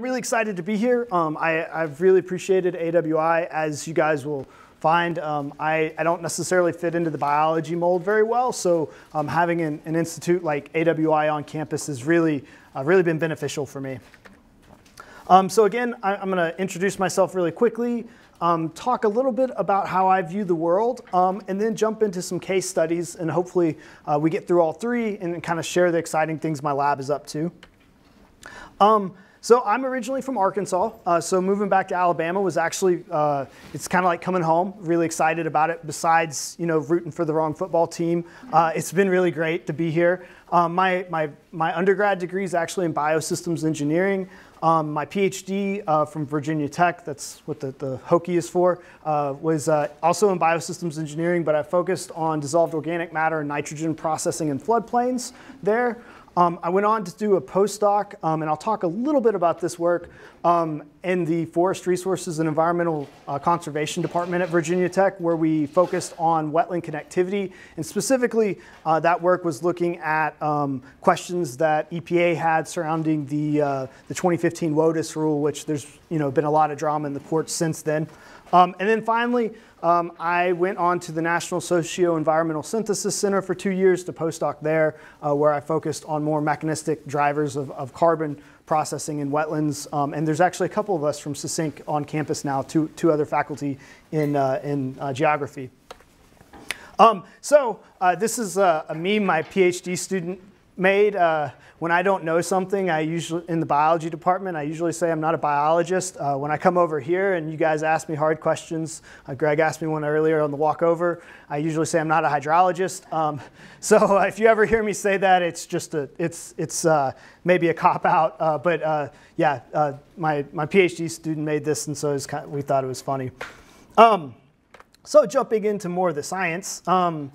I'm really excited to be here. Um, I, have really appreciated AWI. As you guys will find, um, I, I, don't necessarily fit into the biology mold very well, so um, having an, an, institute like AWI on campus has really, uh, really been beneficial for me. Um, so again, I, am going to introduce myself really quickly, um, talk a little bit about how I view the world, um, and then jump into some case studies, and hopefully uh, we get through all three and kind of share the exciting things my lab is up to. So I'm originally from Arkansas, uh, so moving back to Alabama was actually, uh, it's kind of like coming home, really excited about it. Besides, you know, rooting for the wrong football team, uh, it's been really great to be here. Um, my, my, my undergrad degree is actually in biosystems engineering. Um, my PhD uh, from Virginia Tech, that's what the, the Hokie is for, uh, was uh, also in biosystems engineering, but I focused on dissolved organic matter and nitrogen processing in floodplains there. Um, I went on to do a postdoc, um, and I'll talk a little bit about this work. Um, in the Forest Resources and Environmental uh, Conservation Department at Virginia Tech, where we focused on wetland connectivity. And specifically, uh, that work was looking at um, questions that EPA had surrounding the, uh, the 2015 WOTUS rule, which there's you know, been a lot of drama in the courts since then. Um, and then finally, um, I went on to the National Socio-Environmental Synthesis Center for two years to postdoc there, uh, where I focused on more mechanistic drivers of, of carbon processing in wetlands. Um, and there's actually a couple of us from SESYNC on campus now, two, two other faculty in, uh, in uh, geography. Um, so uh, this is a, a meme my PhD student made. Uh, when I don't know something, I usually in the biology department, I usually say I'm not a biologist. Uh, when I come over here and you guys ask me hard questions, uh, Greg asked me one earlier on the walk over. I usually say I'm not a hydrologist. Um, so if you ever hear me say that, it's just a, it's it's uh, maybe a cop out. Uh, but uh, yeah, uh, my my PhD student made this, and so kind of, we thought it was funny. Um, so jumping into more of the science. Um,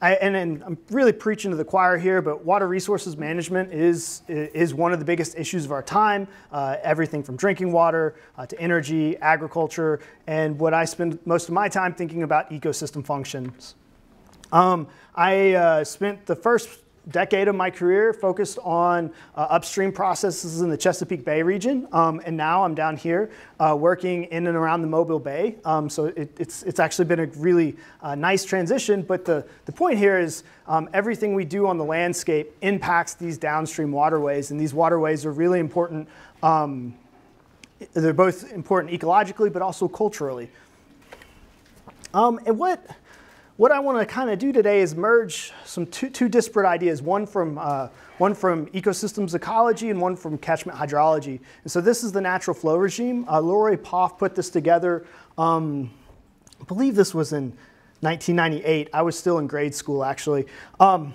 I, and, and, I'm really preaching to the choir here, but water resources management is, is one of the biggest issues of our time. Uh, everything from drinking water uh, to energy, agriculture, and what I spend most of my time thinking about ecosystem functions. Um, I uh, spent the first decade of my career focused on uh, upstream processes in the Chesapeake Bay region, um, and now I'm down here uh, working in and around the Mobile Bay. Um, so it, it's, it's actually been a really uh, nice transition, but the, the point here is um, everything we do on the landscape impacts these downstream waterways, and these waterways are really important. Um, they're both important ecologically, but also culturally. Um, and what what I want to kind of do today is merge some two, two disparate ideas, one from, uh, one from ecosystems ecology and one from catchment hydrology. And so this is the natural flow regime. Uh, Leroy Poff put this together, um, I believe this was in 1998. I was still in grade school, actually. Um,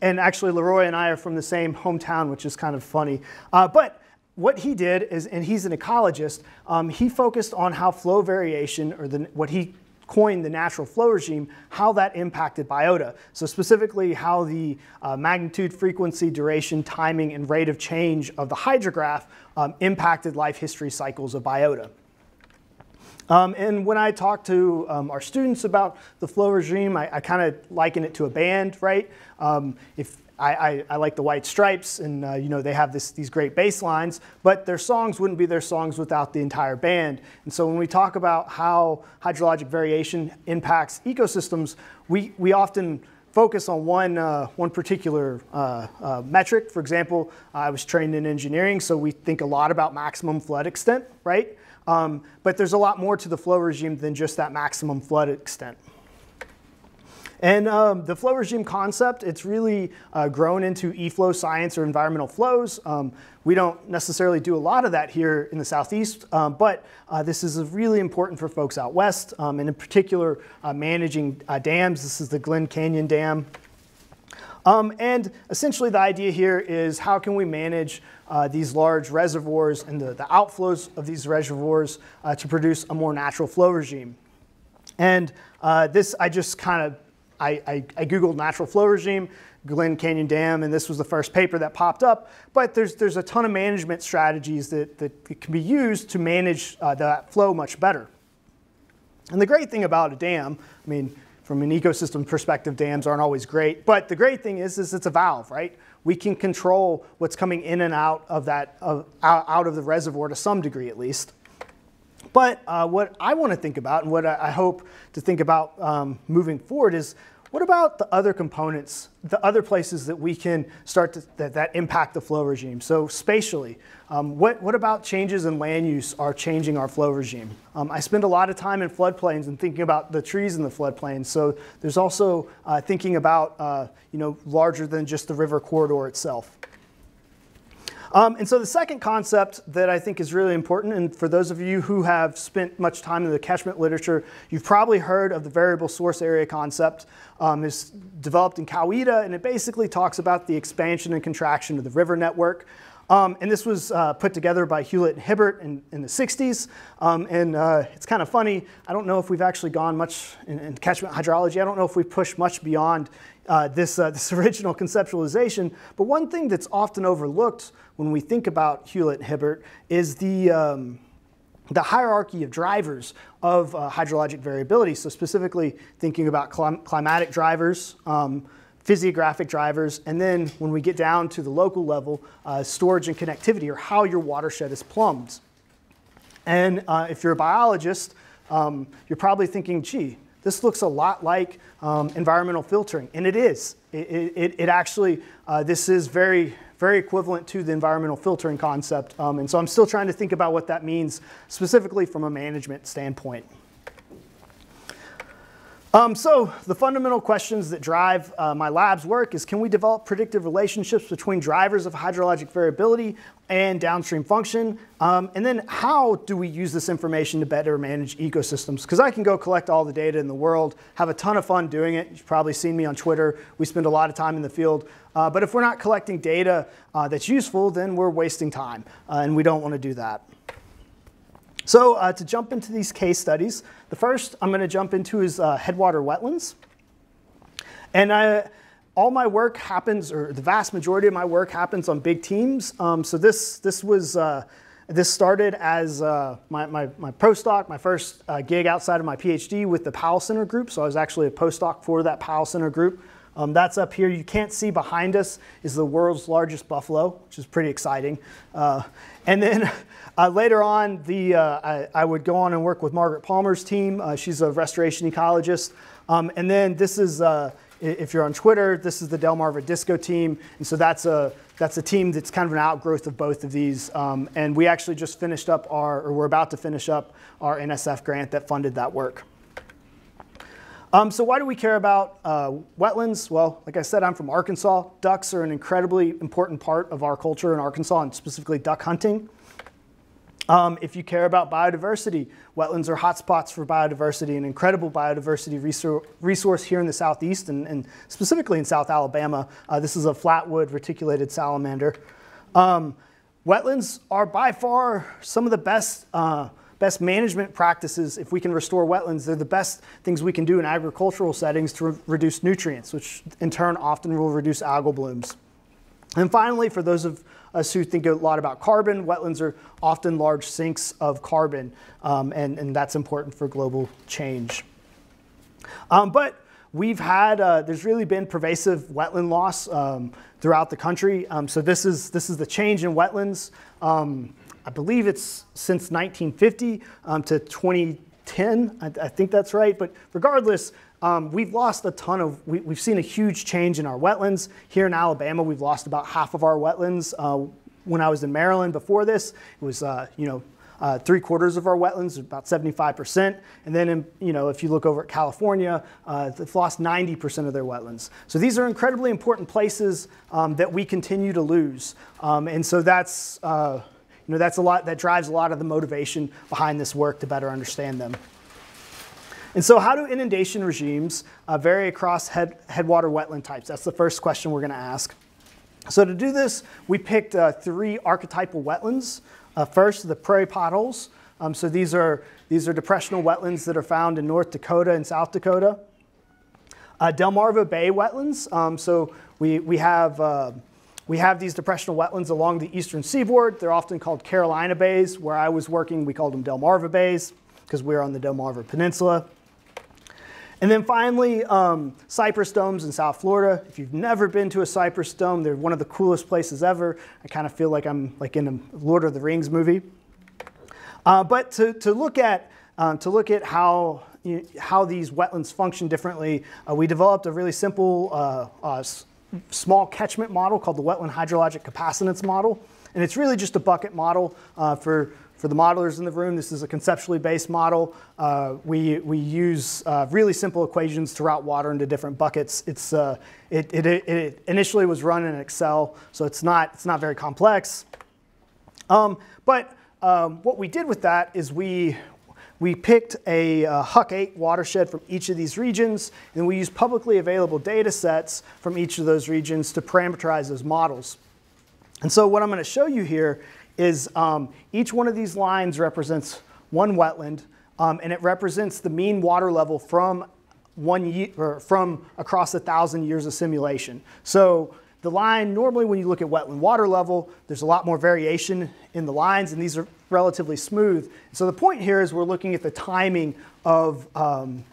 and actually, Leroy and I are from the same hometown, which is kind of funny. Uh, but what he did is, and he's an ecologist, um, he focused on how flow variation, or the, what he coined the natural flow regime, how that impacted biota. So specifically how the uh, magnitude, frequency, duration, timing, and rate of change of the hydrograph um, impacted life history cycles of biota. Um, and when I talk to um, our students about the flow regime, I, I kind of liken it to a band, right? Um, if I, I, I, like the White Stripes, and uh, you know they have this, these great bass lines, but their songs wouldn't be their songs without the entire band. And so when we talk about how hydrologic variation impacts ecosystems, we, we often focus on one, uh, one particular uh, uh metric. For example, I was trained in engineering, so we think a lot about maximum flood extent, right? Um, but there's a lot more to the flow regime than just that maximum flood extent. And um, the flow regime concept, it's really uh, grown into e-flow science or environmental flows. Um, we don't necessarily do a lot of that here in the Southeast, um, but uh, this is really important for folks out west, um, and in particular, uh, managing uh, dams. This is the Glen Canyon Dam. Um, and essentially the idea here is how can we manage uh, these large reservoirs and the, the outflows of these reservoirs uh, to produce a more natural flow regime. And uh, this, I just kind of I, I, I, Googled natural flow regime, Glen Canyon Dam, and this was the first paper that popped up. But there's, there's a ton of management strategies that, that can be used to manage uh, that flow much better. And the great thing about a dam, I mean, from an ecosystem perspective, dams aren't always great. But the great thing is, is it's a valve, right? We can control what's coming in and out of that, of, out of the reservoir to some degree at least. But uh, what I want to think about and what I, hope to think about um, moving forward is what about the other components, the other places that we can start to, that, that impact the flow regime? So spatially, um, what, what about changes in land use are changing our flow regime? Um, I spend a lot of time in floodplains and thinking about the trees in the floodplains. So there's also uh, thinking about, uh, you know, larger than just the river corridor itself. Um, and so the second concept that I think is really important, and for those of you who have spent much time in the catchment literature, you've probably heard of the variable source area concept. Um, it's developed in Coweeta, and it basically talks about the expansion and contraction of the river network. Um, and this was uh, put together by Hewlett and Hibbert in, in the 60s. Um, and uh, it's kind of funny. I don't know if we've actually gone much in, in catchment hydrology. I don't know if we've pushed much beyond uh, this, uh, this original conceptualization. But one thing that's often overlooked when we think about Hewlett and Hibbert is the, um, the hierarchy of drivers of uh, hydrologic variability. So specifically thinking about clim climatic drivers, um, physiographic drivers, and then when we get down to the local level, uh, storage and connectivity or how your watershed is plumbed. And uh, if you're a biologist, um, you're probably thinking, gee, this looks a lot like um, environmental filtering, and it is. It, it, it actually, uh, this is very, very equivalent to the environmental filtering concept. Um, and so I'm still trying to think about what that means specifically from a management standpoint. Um, so the fundamental questions that drive uh, my lab's work is can we develop predictive relationships between drivers of hydrologic variability and downstream function? Um, and then how do we use this information to better manage ecosystems? Because I can go collect all the data in the world, have a ton of fun doing it. You've probably seen me on Twitter. We spend a lot of time in the field. Uh, but if we're not collecting data uh, that's useful, then we're wasting time. Uh, and we don't want to do that. So uh, to jump into these case studies, the first I'm going to jump into is uh, headwater wetlands. And I, all my work happens, or the vast majority of my work happens on big teams. Um, so this, this was, uh, this started as uh, my, my, my, postdoc, my first uh, gig outside of my PhD with the Powell Center group. So I was actually a postdoc for that Powell Center group. Um, that's up here. You can't see behind us is the world's largest buffalo, which is pretty exciting. Uh, and then uh, later on, the, uh, I, I, would go on and work with Margaret Palmer's team. Uh, she's a restoration ecologist. Um, and then this is, uh, if you're on Twitter, this is the Delmarva Disco team. And so that's a, that's a team that's kind of an outgrowth of both of these. Um, and we actually just finished up our, or we're about to finish up our NSF grant that funded that work. Um, so why do we care about uh, wetlands? Well, like I said, I'm from Arkansas. Ducks are an incredibly important part of our culture in Arkansas, and specifically duck hunting. Um, if you care about biodiversity, wetlands are hotspots for biodiversity, an incredible biodiversity resource here in the southeast and, and specifically in South Alabama. Uh, this is a flatwood reticulated salamander. Um, wetlands are by far some of the best uh, best management practices, if we can restore wetlands, they're the best things we can do in agricultural settings to re reduce nutrients, which in turn often will reduce algal blooms. And finally, for those of us who think a lot about carbon, wetlands are often large sinks of carbon, um, and, and that's important for global change. Um, but we've had, uh, there's really been pervasive wetland loss um, throughout the country. Um, so this is, this is the change in wetlands. I believe it's since 1950 um, to 2010. I, I, think that's right. But regardless, um, we've lost a ton of, we, have seen a huge change in our wetlands. Here in Alabama, we've lost about half of our wetlands. Uh, when I was in Maryland before this, it was, uh, you know, uh, three quarters of our wetlands, about 75%. And then, in, you know, if you look over at California, uh, they've lost 90% of their wetlands. So these are incredibly important places um, that we continue to lose. Um, and so that's, uh, you know, that's a lot, that drives a lot of the motivation behind this work to better understand them. And so how do inundation regimes uh, vary across head, headwater wetland types? That's the first question we're gonna ask. So to do this, we picked uh, three archetypal wetlands. Uh, first, the prairie potholes. Um, so these are, these are depressional wetlands that are found in North Dakota and South Dakota. Uh, Delmarva Bay wetlands. Um, so we, we have uh, we have these depressional wetlands along the eastern seaboard. They're often called Carolina Bays. Where I was working, we called them Delmarva Bays because we're on the Delmarva Peninsula. And then finally, um, cypress domes in South Florida. If you've never been to a cypress dome, they're one of the coolest places ever. I kind of feel like I'm like in a Lord of the Rings movie. Uh, but to, to look at um, to look at how you know, how these wetlands function differently, uh, we developed a really simple uh, uh small catchment model called the wetland hydrologic capacitance model. And it's really just a bucket model uh, for, for the modelers in the room. This is a conceptually based model. Uh, we, we use uh, really simple equations to route water into different buckets. It's, uh, it, it, it, initially was run in Excel, so it's not, it's not very complex. Um, but um, what we did with that is we, we picked a uh, HUC 8 watershed from each of these regions, and we used publicly available data sets from each of those regions to parameterize those models. And so what I'm going to show you here is um, each one of these lines represents one wetland, um, and it represents the mean water level from one year, or from across a thousand years of simulation. So the line, normally when you look at wetland water level, there's a lot more variation in the lines, and these are relatively smooth. So the point here is we're looking at the timing of, um,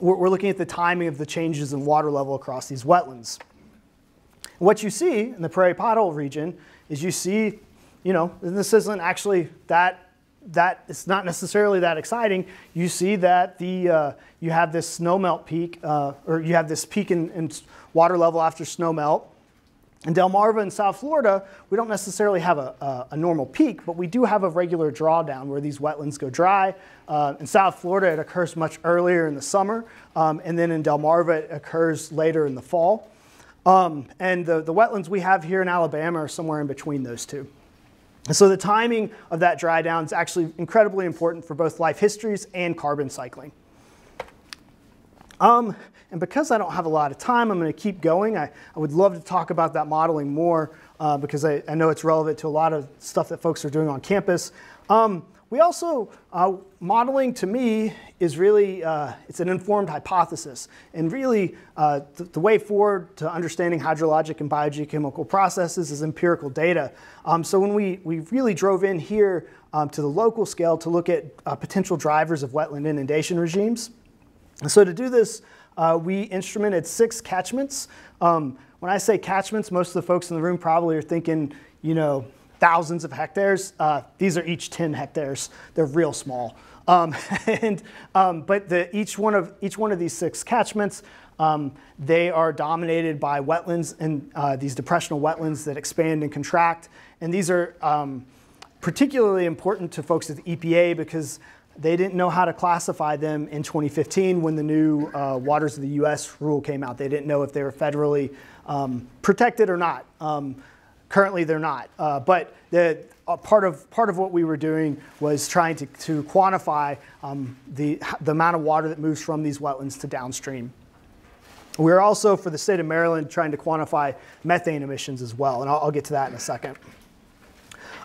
we're, looking at the timing of the changes in water level across these wetlands. What you see in the prairie pothole region is you see, you know, this isn't actually that that it's not necessarily that exciting. You see that the uh, you have this snowmelt peak, uh, or you have this peak in, in water level after snowmelt. In Delmarva in South Florida, we don't necessarily have a, a, a, normal peak, but we do have a regular drawdown where these wetlands go dry. Uh, in South Florida, it occurs much earlier in the summer, um, and then in Delmarva, it occurs later in the fall. Um, and the, the wetlands we have here in Alabama are somewhere in between those two. And so the timing of that dry down is actually incredibly important for both life histories and carbon cycling. Um, and because I don't have a lot of time, I'm going to keep going. I, I would love to talk about that modeling more uh, because I, I, know it's relevant to a lot of stuff that folks are doing on campus. Um, we also, uh, modeling to me is really, uh, it's an informed hypothesis. And really, uh, th the way forward to understanding hydrologic and biogeochemical processes is empirical data. Um, so when we, we really drove in here um, to the local scale to look at uh, potential drivers of wetland inundation regimes. And so to do this, uh, we instrumented six catchments. Um, when I say catchments, most of the folks in the room probably are thinking, you know, thousands of hectares. Uh, these are each 10 hectares. They're real small. Um, and, um, but the, each, one of, each one of these six catchments, um, they are dominated by wetlands and uh, these depressional wetlands that expand and contract. And these are um, particularly important to folks at the EPA because they didn't know how to classify them in 2015 when the new uh, Waters of the U.S. rule came out. They didn't know if they were federally um, protected or not. Um, Currently, they're not. Uh, but the, uh, part, of, part of what we were doing was trying to, to quantify um, the, the amount of water that moves from these wetlands to downstream. We're also, for the state of Maryland, trying to quantify methane emissions as well, and I'll, I'll get to that in a second.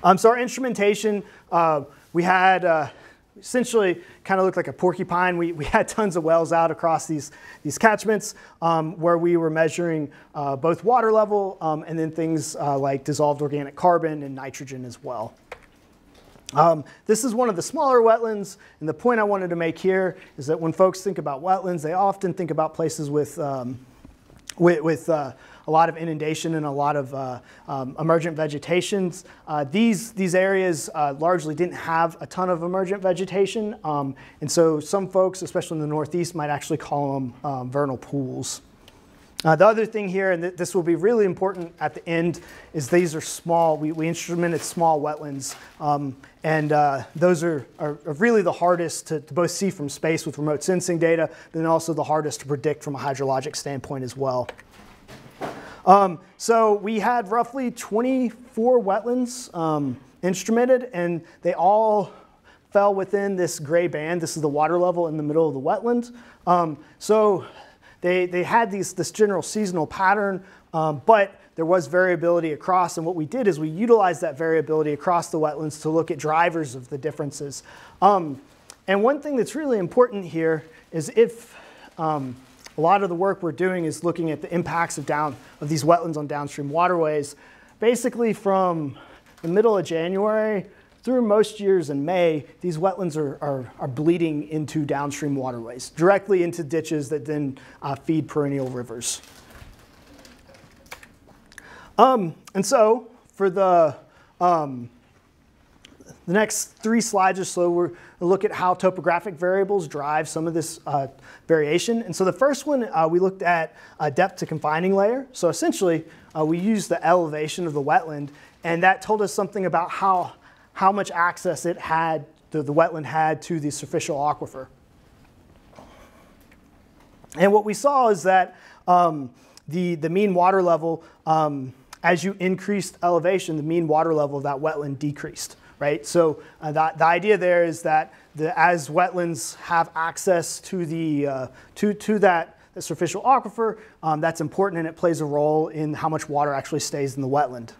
Um, so our instrumentation, uh, we had uh, essentially kind of looked like a porcupine. We, we had tons of wells out across these, these catchments um, where we were measuring uh, both water level um, and then things uh, like dissolved organic carbon and nitrogen as well. Um, this is one of the smaller wetlands, and the point I wanted to make here is that when folks think about wetlands, they often think about places with, um, with, with uh, a lot of inundation and a lot of uh, um, emergent vegetations. Uh, these, these areas uh, largely didn't have a ton of emergent vegetation, um, and so some folks, especially in the Northeast, might actually call them um, vernal pools. Uh, the other thing here, and th this will be really important at the end, is these are small. We, we instrumented small wetlands, um, and uh, those are, are, are, really the hardest to, to, both see from space with remote sensing data, but then also the hardest to predict from a hydrologic standpoint as well. Um, so we had roughly 24 wetlands um, instrumented, and they all fell within this gray band. This is the water level in the middle of the wetland. Um, so they, they had these, this general seasonal pattern, um, but there was variability across. And what we did is we utilized that variability across the wetlands to look at drivers of the differences. Um, and one thing that's really important here is if um, a lot of the work we're doing is looking at the impacts of, down, of these wetlands on downstream waterways. Basically from the middle of January through most years in May, these wetlands are, are, are bleeding into downstream waterways, directly into ditches that then uh, feed perennial rivers. Um, and so for the, um, the next three slides or so, we're look at how topographic variables drive some of this uh, variation. And so the first one, uh, we looked at uh, depth to confining layer. So essentially, uh, we used the elevation of the wetland, and that told us something about how, how much access it had, the, the wetland had to the superficial aquifer. And what we saw is that um, the, the mean water level, um, as you increased elevation, the mean water level of that wetland decreased right? So uh, the, the idea there is that the, as wetlands have access to, the, uh, to, to that the superficial aquifer, um, that's important and it plays a role in how much water actually stays in the wetland.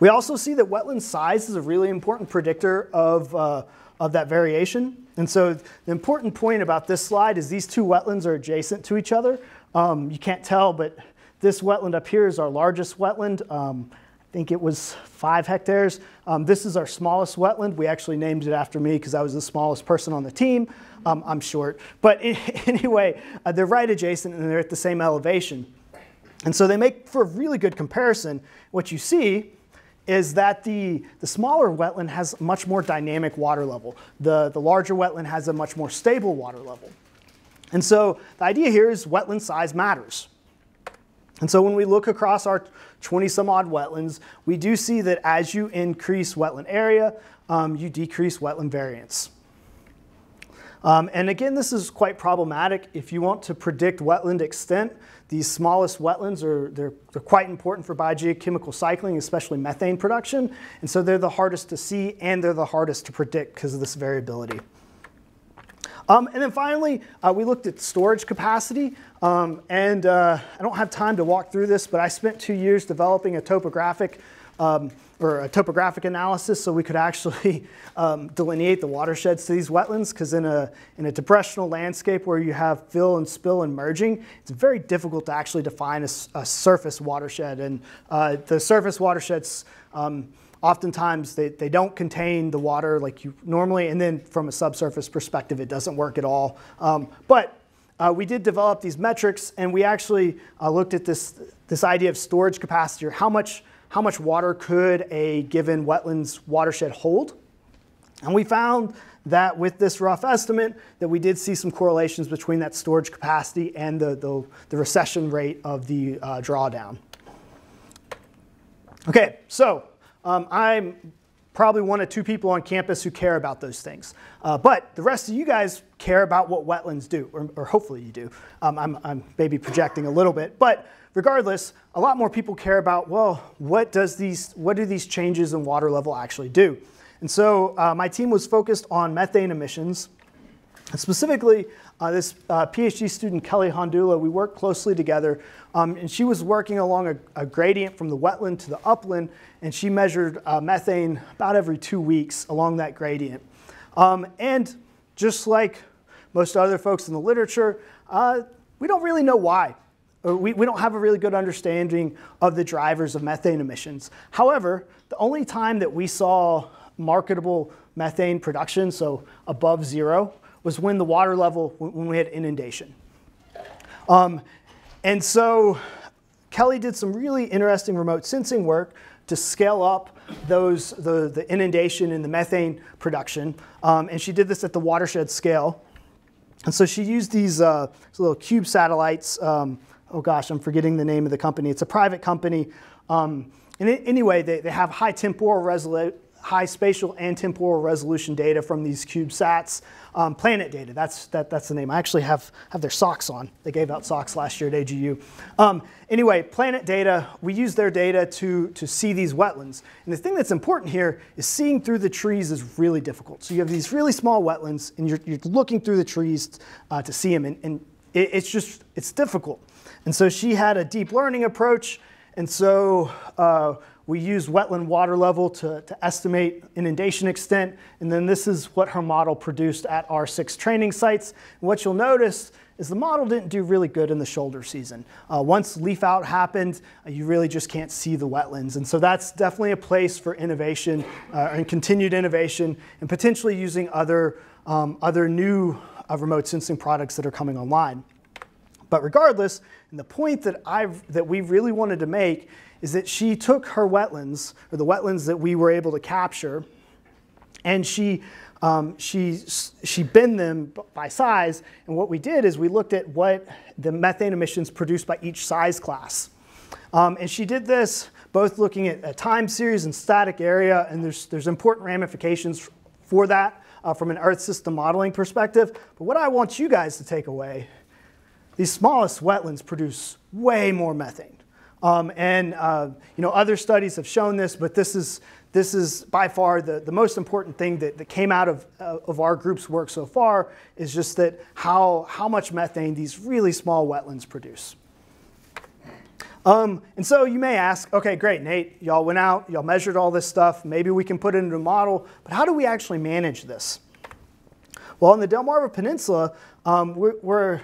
We also see that wetland size is a really important predictor of, uh, of that variation. And so the important point about this slide is these two wetlands are adjacent to each other. Um, you can't tell, but this wetland up here is our largest wetland. Um, think it was five hectares. Um, this is our smallest wetland. We actually named it after me because I was the smallest person on the team. Um, I'm short. But anyway, uh, they're right adjacent and they're at the same elevation. And so they make for a really good comparison. What you see is that the, the smaller wetland has much more dynamic water level. The, the larger wetland has a much more stable water level. And so the idea here is wetland size matters. And so when we look across our 20 some odd wetlands, we do see that as you increase wetland area, um, you decrease wetland variance. Um, and again, this is quite problematic. If you want to predict wetland extent, these smallest wetlands are they're, they're quite important for biogeochemical cycling, especially methane production. And so they're the hardest to see and they're the hardest to predict because of this variability. Um, and then finally, uh, we looked at storage capacity. Um, and uh, I don't have time to walk through this, but I spent two years developing a topographic um, or a topographic analysis so we could actually um, delineate the watersheds to these wetlands because in a, in a depressional landscape where you have fill and spill and merging, it's very difficult to actually define a, a surface watershed. And uh, the surface watersheds um, Oftentimes they, they don't contain the water like you normally, and then from a subsurface perspective, it doesn't work at all. Um, but uh, we did develop these metrics, and we actually uh, looked at this, this idea of storage capacity, or how much, how much water could a given wetlands watershed hold. And we found that with this rough estimate, that we did see some correlations between that storage capacity and the, the, the recession rate of the uh, drawdown. Okay, so um, I'm probably one of two people on campus who care about those things. Uh, but the rest of you guys care about what wetlands do, or, or hopefully you do. Um, I'm, I'm, maybe projecting a little bit, but regardless, a lot more people care about, well, what, does these, what do these changes in water level actually do? And so uh, my team was focused on methane emissions. And specifically, uh, this uh, PhD student, Kelly Hondula, we worked closely together, um, and she was working along a, a, gradient from the wetland to the upland, and she measured uh, methane about every two weeks along that gradient. Um, and just like most other folks in the literature, uh, we don't really know why. We, we don't have a really good understanding of the drivers of methane emissions. However, the only time that we saw marketable methane production, so above zero, was when the water level, when we had inundation. Um, and so Kelly did some really interesting remote sensing work to scale up those, the, the inundation and the methane production. Um, and she did this at the watershed scale. And so she used these, uh, little cube satellites. Um, oh gosh, I'm forgetting the name of the company. It's a private company. Um, and it, anyway, they, they have high temporal resolution high spatial and temporal resolution data from these CubeSats. Um, planet data, that's, that, that's the name. I actually have, have their socks on. They gave out socks last year at AGU. Um, anyway, planet data, we use their data to, to see these wetlands. And the thing that's important here is seeing through the trees is really difficult. So you have these really small wetlands and you're, you're looking through the trees uh, to see them and, and it, it's just, it's difficult. And so she had a deep learning approach and so uh, we use wetland water level to, to estimate inundation extent. And then this is what her model produced at our six training sites. And what you'll notice is the model didn't do really good in the shoulder season. Uh, once leaf out happened, uh, you really just can't see the wetlands. And so that's definitely a place for innovation uh, and continued innovation and potentially using other, um, other new uh, remote sensing products that are coming online. But regardless, and the point that, I've, that we really wanted to make is that she took her wetlands, or the wetlands that we were able to capture, and she um, she, she binned them by size, and what we did is we looked at what the methane emissions produced by each size class. Um, and she did this both looking at a time series and static area, and there's, there's important ramifications for that uh, from an Earth system modeling perspective. But what I want you guys to take away, these smallest wetlands produce way more methane. Um, and uh, you know, other studies have shown this, but this is, this is by far the, the most important thing that, that came out of, uh, of our group's work so far is just that how, how much methane these really small wetlands produce. Um, and so you may ask, okay, great, Nate, y'all went out, y'all measured all this stuff, maybe we can put it into a model, but how do we actually manage this? Well, in the Delmarva Peninsula, um, we're, we're,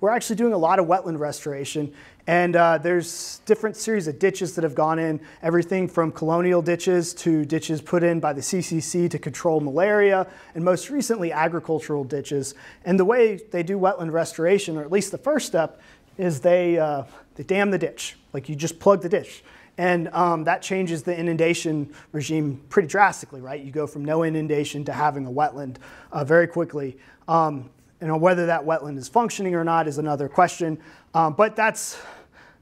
we're actually doing a lot of wetland restoration, and uh, there's different series of ditches that have gone in, everything from colonial ditches to ditches put in by the CCC to control malaria, and most recently agricultural ditches. And the way they do wetland restoration, or at least the first step, is they, uh, they dam the ditch. Like you just plug the ditch. And um, that changes the inundation regime pretty drastically, right? You go from no inundation to having a wetland uh, very quickly. Um, and whether that wetland is functioning or not is another question. Um, but that's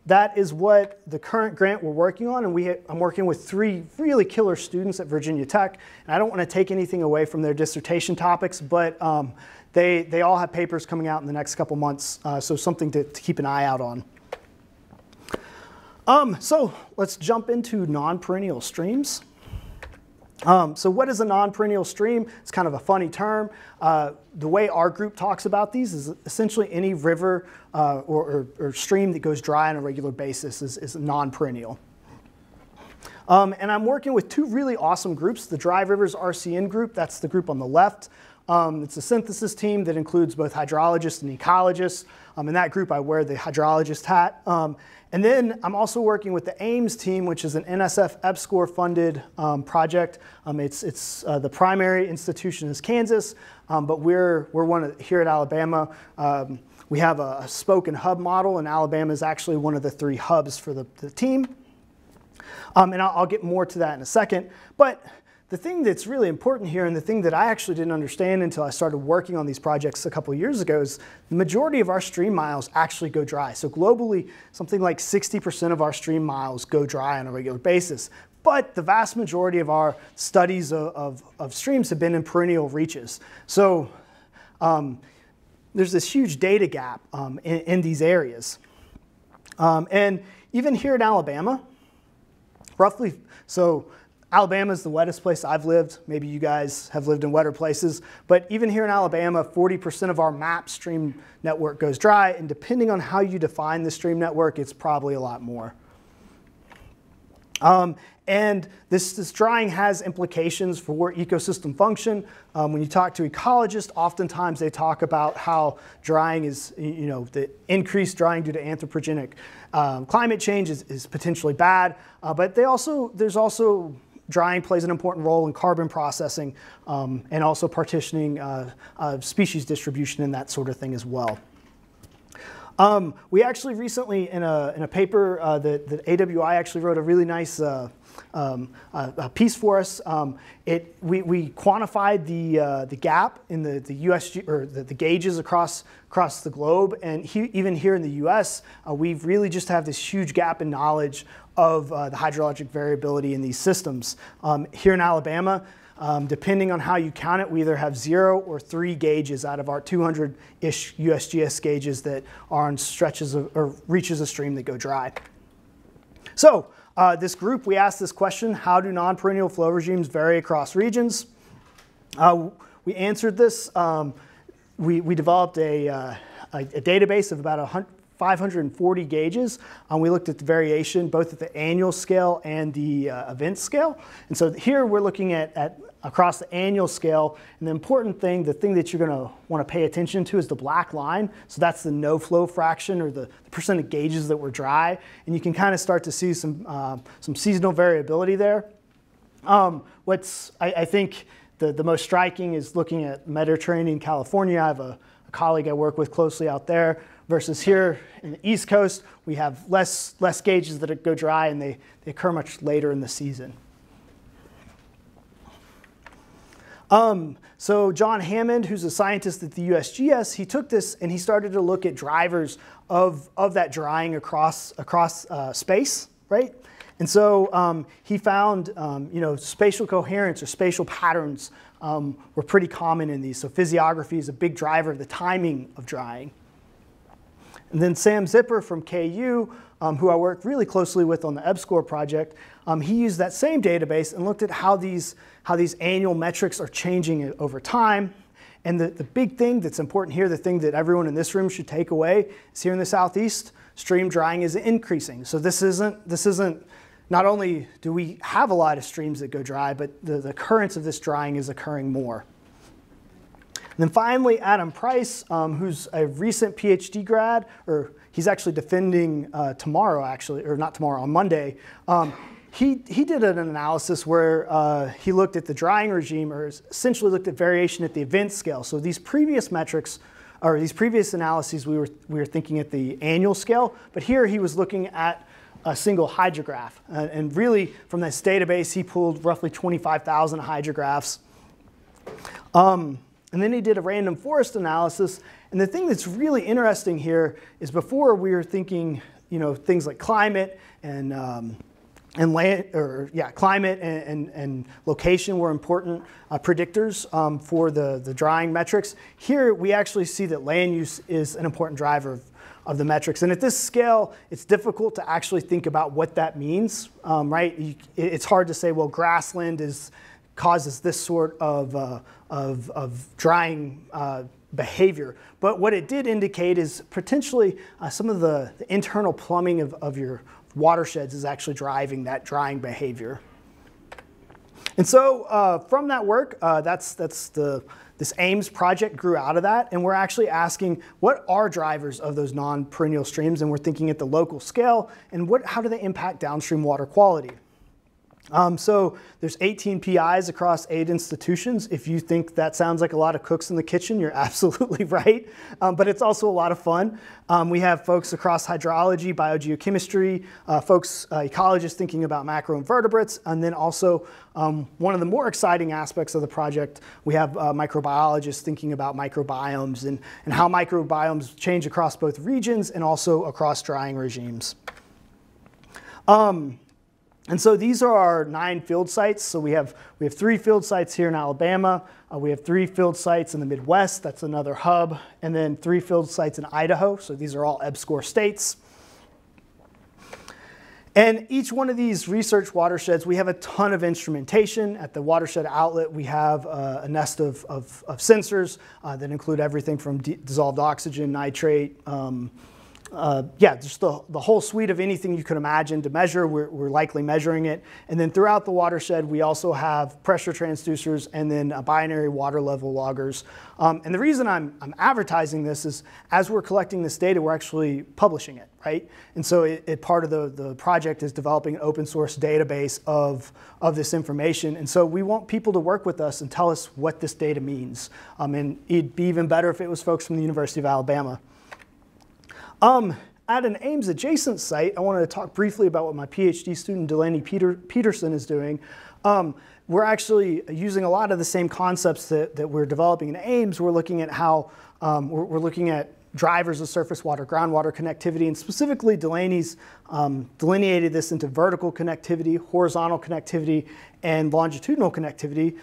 that is what the current grant we're working on, and we, I'm working with three really killer students at Virginia Tech. And I don't want to take anything away from their dissertation topics, but um, they, they all have papers coming out in the next couple months, uh, so something to, to, keep an eye out on. Um, so let's jump into non-perennial streams. Um, so what is a non-perennial stream? It's kind of a funny term. Uh, the way our group talks about these is essentially any river uh, or, or, or, stream that goes dry on a regular basis is, is non-perennial. Um, and I'm working with two really awesome groups, the Dry Rivers RCN group, that's the group on the left. Um, it's a synthesis team that includes both hydrologists and ecologists. Um, in that group, I wear the hydrologist hat. And then I'm also working with the AIMS team, which is an NSF EPSCoR funded um, project. Um, it's it's uh, the primary institution is Kansas, um, but we're, we're one of, here at Alabama. Um, we have a, a spoke and hub model, and Alabama is actually one of the three hubs for the, the team. Um, and I'll, I'll get more to that in a second. But the thing that's really important here, and the thing that I actually didn't understand until I started working on these projects a couple years ago, is the majority of our stream miles actually go dry. So globally, something like 60% of our stream miles go dry on a regular basis. But the vast majority of our studies of, of, of streams have been in perennial reaches. So um, there's this huge data gap um, in, in, these areas. Um, and even here in Alabama, roughly, so Alabama is the wettest place I've lived. Maybe you guys have lived in wetter places. But even here in Alabama, 40% of our map stream network goes dry. And depending on how you define the stream network, it's probably a lot more. Um, and this, this, drying has implications for ecosystem function. Um, when you talk to ecologists, oftentimes they talk about how drying is, you know, the increased drying due to anthropogenic um, climate change is, is potentially bad. Uh, but they also, there's also Drying plays an important role in carbon processing um, and also partitioning uh, uh, species distribution and that sort of thing as well. Um, we actually recently, in a, in a paper uh, that, that AWI actually wrote a really nice uh, um, a, piece for us. Um, it, we, we quantified the, uh, the gap in the, the USG, or the, the gauges across, across the globe. And he, even here in the US, uh, we really just have this huge gap in knowledge of uh, the hydrologic variability in these systems. Um, here in Alabama, um, depending on how you count it, we either have zero or three gauges out of our 200-ish USGS gauges that are on stretches of, or reaches of stream that go dry. So uh, this group, we asked this question, how do non-perennial flow regimes vary across regions? Uh, we answered this. Um, we, we developed a, uh, a, a, database of about 540 gauges. Um, we looked at the variation both at the annual scale and the uh, event scale. And so here we're looking at, at across the annual scale. And the important thing, the thing that you're going to want to pay attention to is the black line. So that's the no flow fraction or the, the percent of gauges that were dry. And you can kind of start to see some, uh, some seasonal variability there. Um, what's, I, I, think, the, the most striking is looking at Mediterranean California. I have a, a colleague I work with closely out there versus here in the East Coast, we have less, less gauges that go dry and they, they occur much later in the season. Um, so John Hammond, who's a scientist at the USGS, he took this and he started to look at drivers of, of that drying across, across uh, space, right? And so um, he found, um, you know, spatial coherence or spatial patterns um, were pretty common in these. So physiography is a big driver of the timing of drying. And then Sam Zipper from KU, um, who I work really closely with on the EPSCoR project, um, he used that same database and looked at how these, how these annual metrics are changing over time. And the, the big thing that's important here, the thing that everyone in this room should take away is here in the Southeast, stream drying is increasing. So this isn't, this isn't not only do we have a lot of streams that go dry, but the, the currents of this drying is occurring more. And then finally, Adam Price, um, who's a recent PhD grad, or he's actually defending uh, tomorrow, actually, or not tomorrow, on Monday. Um, he, he did an analysis where uh, he looked at the drying regime, or essentially looked at variation at the event scale. So these previous metrics, or these previous analyses, we were, we were thinking at the annual scale, but here he was looking at a single hydrograph. Uh, and really, from this database, he pulled roughly 25,000 hydrographs. Um, and then he did a random forest analysis. And the thing that's really interesting here is before we were thinking, you know, things like climate and um, and land, or yeah, climate and, and, and location were important uh, predictors um, for the, the drying metrics. Here we actually see that land use is an important driver of, of the metrics. And at this scale, it's difficult to actually think about what that means, um, right? You, it's hard to say, well, grassland is causes this sort of, uh, of, of, drying uh, behavior. But what it did indicate is potentially uh, some of the, the, internal plumbing of, of your watersheds is actually driving that drying behavior. And so uh, from that work, uh, that's, that's the, this AIMS project grew out of that, and we're actually asking what are drivers of those non-perennial streams, and we're thinking at the local scale, and what, how do they impact downstream water quality? Um, so there's 18 PIs across eight institutions. If you think that sounds like a lot of cooks in the kitchen, you're absolutely right. Um, but it's also a lot of fun. Um, we have folks across hydrology, biogeochemistry, uh, folks, uh, ecologists thinking about macroinvertebrates, and then also um, one of the more exciting aspects of the project, we have uh, microbiologists thinking about microbiomes and, and how microbiomes change across both regions and also across drying regimes. Um, and so these are our nine field sites. So we have, we have three field sites here in Alabama. Uh, we have three field sites in the Midwest. That's another hub. And then three field sites in Idaho. So these are all EPSCoR states. And each one of these research watersheds, we have a ton of instrumentation. At the watershed outlet, we have uh, a nest of, of, of sensors uh, that include everything from dissolved oxygen, nitrate, um, uh, yeah, just the, the whole suite of anything you could imagine to measure, we're, we're, likely measuring it. And then throughout the watershed, we also have pressure transducers and then binary water level loggers. Um, and the reason I'm, I'm advertising this is as we're collecting this data, we're actually publishing it, right? And so it, it, part of the, the project is developing an open source database of, of this information. And so we want people to work with us and tell us what this data means. Um, and it'd be even better if it was folks from the University of Alabama. Um, at an AIMS adjacent site, I wanted to talk briefly about what my PhD student Delaney Peter, Peterson is doing. Um, we're actually using a lot of the same concepts that, that we're developing in AIMS. We're looking at how, um, we're, we're, looking at drivers of surface water, groundwater connectivity, and specifically Delaney's um, delineated this into vertical connectivity, horizontal connectivity, and longitudinal connectivity.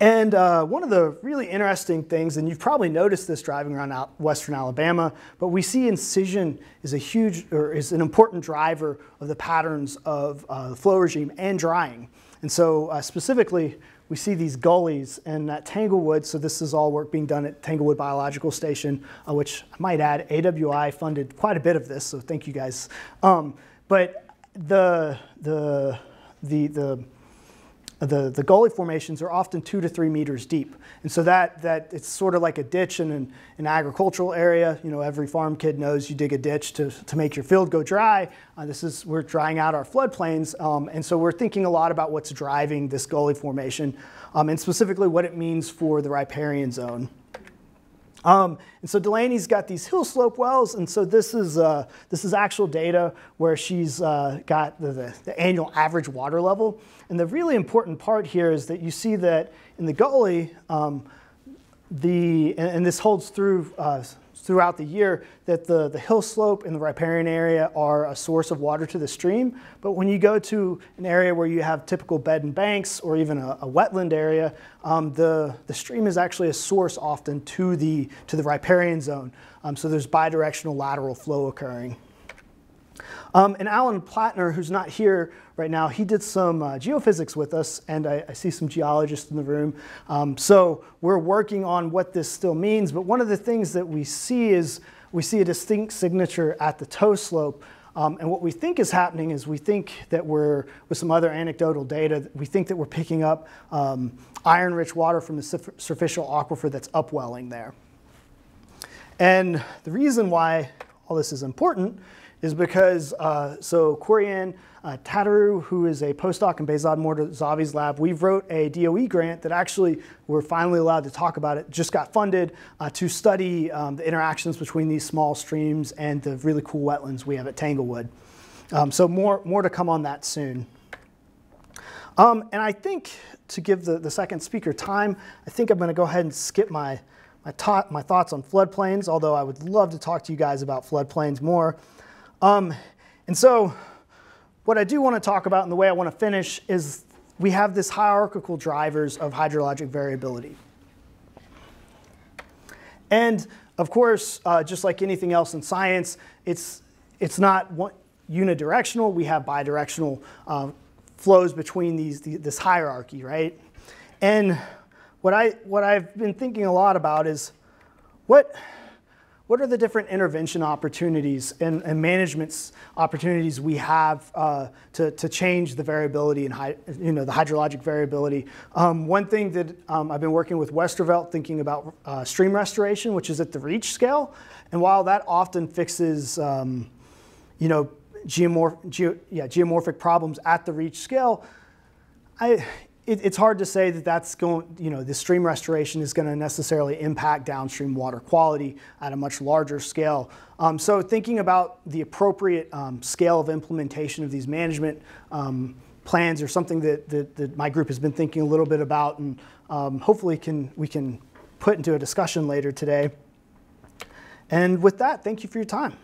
And uh, one of the really interesting things, and you've probably noticed this driving around out western Alabama, but we see incision is a huge, or is an important driver of the patterns of uh, the flow regime and drying. and so uh, specifically, we see these gullies and at Tanglewood, so this is all work being done at Tanglewood Biological Station, uh, which I might add, AWI funded quite a bit of this, so thank you guys. Um, but the, the, the, the the, the gully formations are often two to three meters deep. And so that, that it's sort of like a ditch in an, an agricultural area. You know, every farm kid knows you dig a ditch to, to make your field go dry. Uh, this is, we're drying out our floodplains. Um, and so we're thinking a lot about what's driving this gully formation um, and specifically what it means for the riparian zone. Um, and so Delaney's got these hill slope wells, and so this is, uh, this is actual data where she's uh, got the, the, the, annual average water level. And the really important part here is that you see that in the gully, um, the, and, and, this holds through uh, throughout the year that the, the hill slope and the riparian area are a source of water to the stream. But when you go to an area where you have typical bed and banks or even a, a wetland area, um, the, the stream is actually a source often to the, to the riparian zone. Um, so there's bidirectional lateral flow occurring. Um, and Alan Plattner, who's not here right now, he did some uh, geophysics with us, and I, I, see some geologists in the room. Um, so we're working on what this still means, but one of the things that we see is we see a distinct signature at the toe slope. Um, and what we think is happening is we think that we're, with some other anecdotal data, we think that we're picking up um, iron-rich water from the superficial aquifer that's upwelling there. And the reason why all this is important is because, uh, so Corianne uh, Tatariw, who is a postdoc in Behzad Mortazavi's lab, we wrote a DOE grant that actually we're finally allowed to talk about it, just got funded uh, to study um, the interactions between these small streams and the really cool wetlands we have at Tanglewood. Um, so more, more to come on that soon. Um, and I think to give the, the second speaker time, I think I'm going to go ahead and skip my, my, my thoughts on floodplains, although I would love to talk to you guys about floodplains more. Um, and so what I do want to talk about and the way I want to finish is we have this hierarchical drivers of hydrologic variability. And of course, uh, just like anything else in science, it's, it's not one, unidirectional. We have bidirectional uh, flows between these, the, this hierarchy, right? And what, I, what I've been thinking a lot about is what, what are the different intervention opportunities and, and management opportunities we have uh, to, to change the variability and you know the hydrologic variability? Um, one thing that um, I've been working with Westervelt thinking about uh, stream restoration, which is at the reach scale, and while that often fixes um, you know geomorph, ge yeah, geomorphic problems at the reach scale, I, it, it's hard to say that that's going, you know, the stream restoration is going to necessarily impact downstream water quality at a much larger scale. Um, so thinking about the appropriate um, scale of implementation of these management um, plans are something that, that, that, my group has been thinking a little bit about and um, hopefully can, we can put into a discussion later today. And with that, thank you for your time.